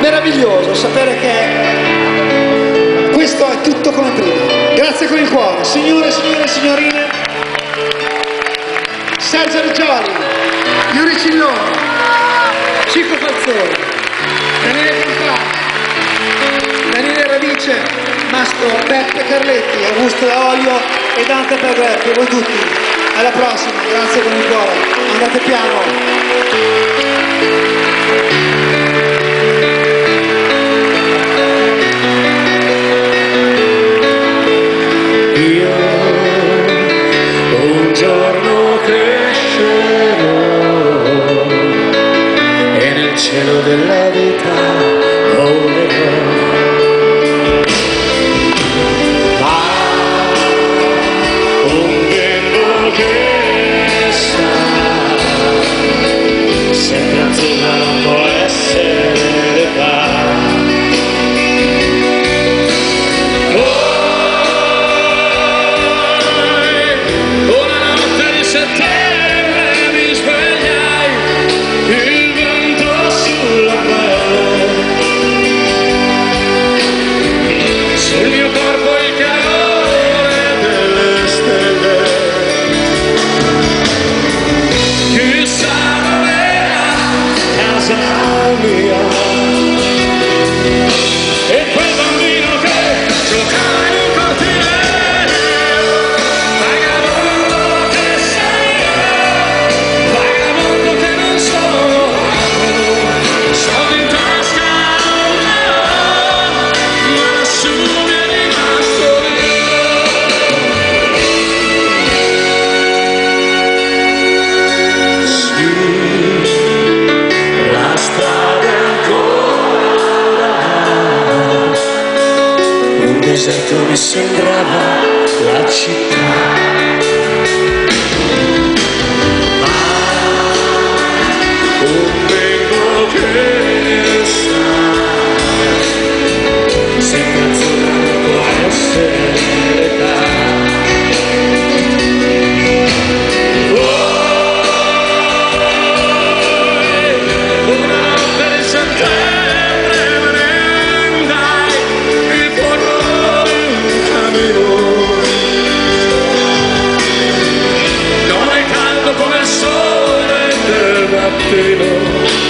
meraviglioso sapere che questo è tutto come prima. Grazie con il cuore, signore, signore e signorine, Sergio Reggioli, Yuri Cilloni, Cico Falzoni, Daniele Fontana, Daniele Radice, Mastro Beppe Carletti, Augusto D'Olio e Dante Perverti, voi tutti. Alla prossima, grazie con il cuore, andate piano. Giorno crescerò e nel cielo della Hallelujah. deserto mi sembrava la città. Sempre azzurrando può essere David.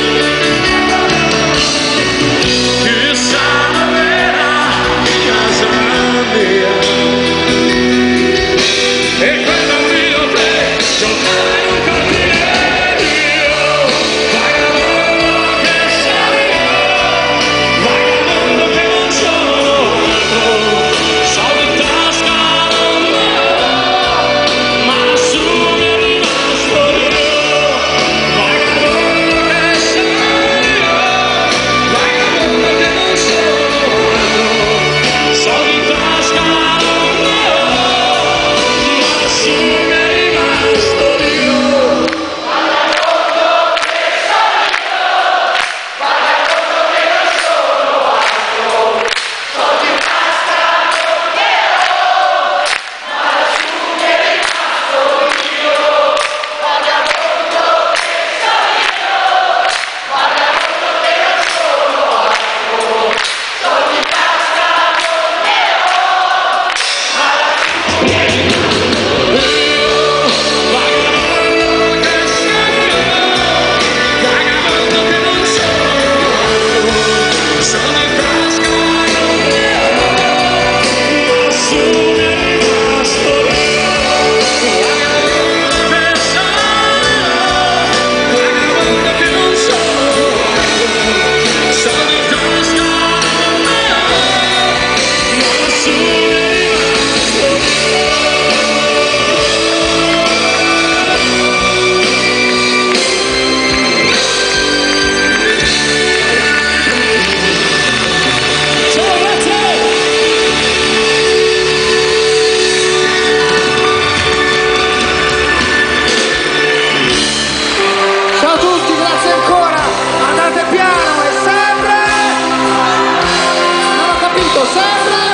Pablito Serra.